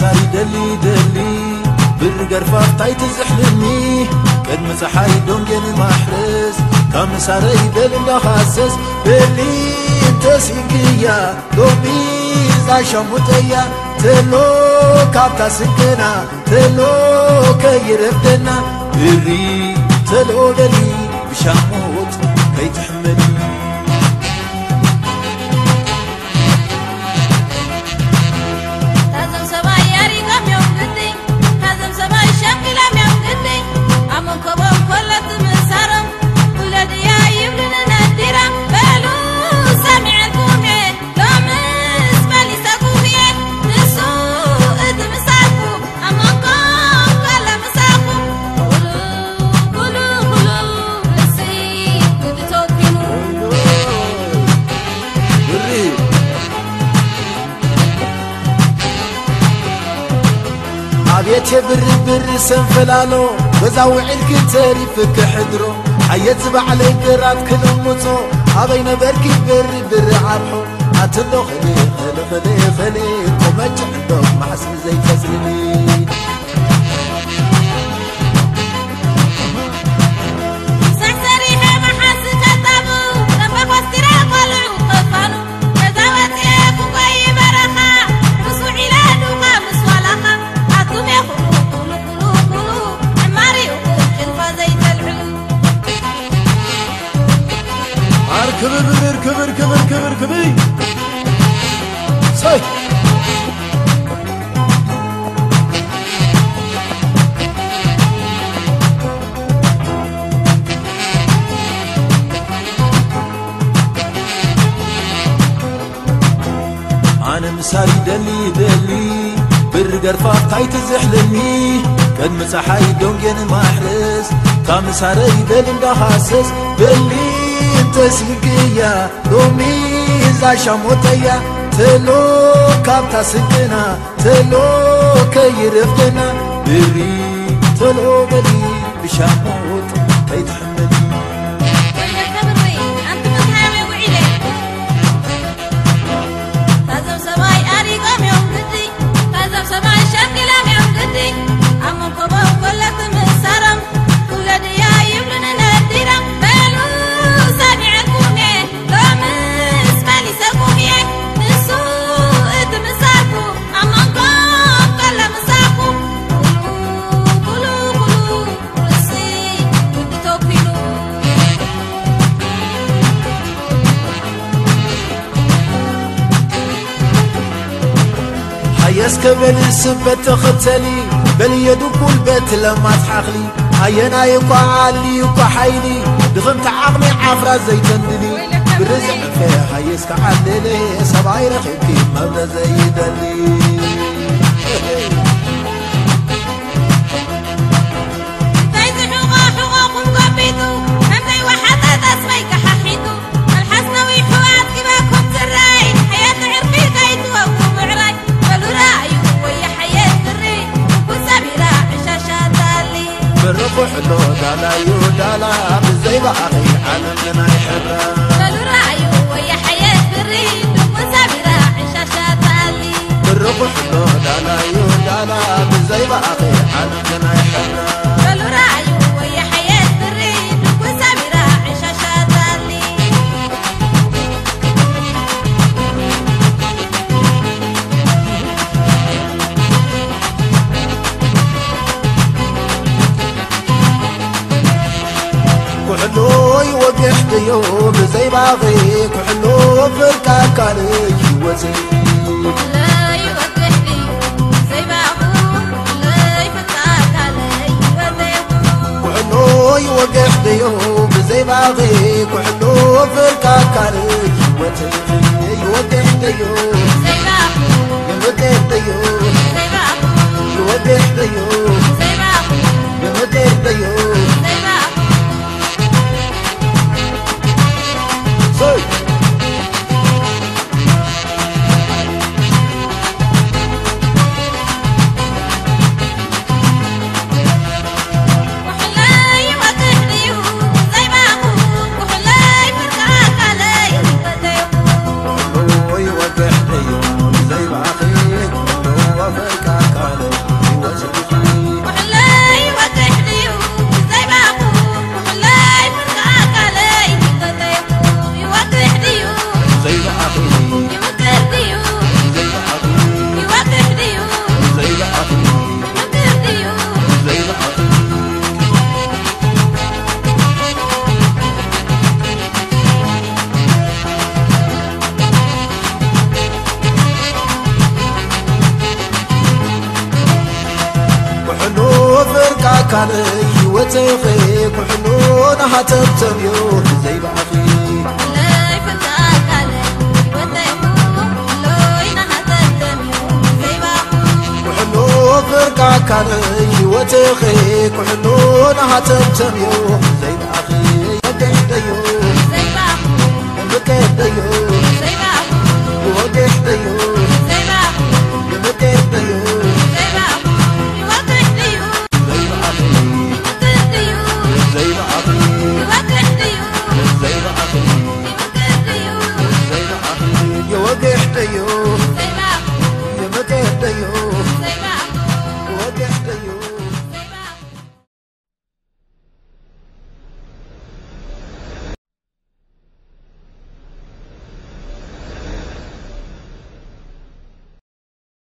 ምሳሪ ደሊ ደሊ ብርገርፋፍታይ ትዝሕልኒ ቅድሚ ፀሓይ ዶንጌን ማሕረስ ካብ ምሳረይ ደል እንዳኻሰስ በሊ እንተሲንክያ ሎሚ ዛሸሙጠያ ተሎ ካብታ ስንክና ተሎ ከይረፍደና ብሪ ተሎ በሊ ብሻሞት ኣብየት የብሪ ብሪ ሰንፈላሎ በዛ ውዒል ክተሪ ፍክሕ ድሮ ሓየት ዝበዕለይ ግራት ክልምፆ ኣበይ ነበርኪ ብሪ ብሪ ዓርሖ ኣትሎ ኸሌ ኸለ ኸሌ ኸሌ ቆመጭዕ ዶ ማሕስብ ዘይፈስልኒ كبر كبر كبر كبر كبر كبر. كبر أنا مساري دلي دلي برجر فاقعي تزحلني كان مسحاي دونجين ما كان مساري دلي مدحاسس دلي በሊ እንተሲግያ ሎሚ ዛሻሞተያ ተሎ ካብታ ስንቅና ተሎ ከይረፍደና ብሪ ተሎ በሊ ብሻሞት حيس كبل السبت تختلي بل يدك البيت لما تحخلي هينا يقع علي يقع حيلي دخمت عقلي عفرة زي تندلي برزع فيها حيس كعللي سبعي رخيكي مبدا زي دلي بالرفع حلو دالا يو دالا بالزي بأخي عالم لنا يحرم قالوا راي ويا حياة الري وسابيرا عشاشات اللي بالرفع حلو دالا كحلو يوقح ديو بزي باغي كحلو فرقا كان يوزي. لا يوضحني زي ما أقول لا يفتح علي وذيبه كحلو يوقح ديو بزي باغي كحلو فرقا كان يوزي. يوقح ديو كاني وتيخي كحنون حتبتبيو زي بعضي فرقا كان هيوتي خيك وحنون